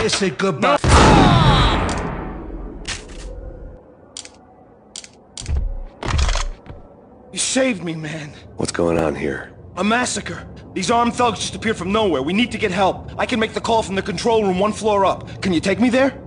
It's a goodbye. You saved me, man. What's going on here? A massacre. These armed thugs just appeared from nowhere. We need to get help. I can make the call from the control room one floor up. Can you take me there?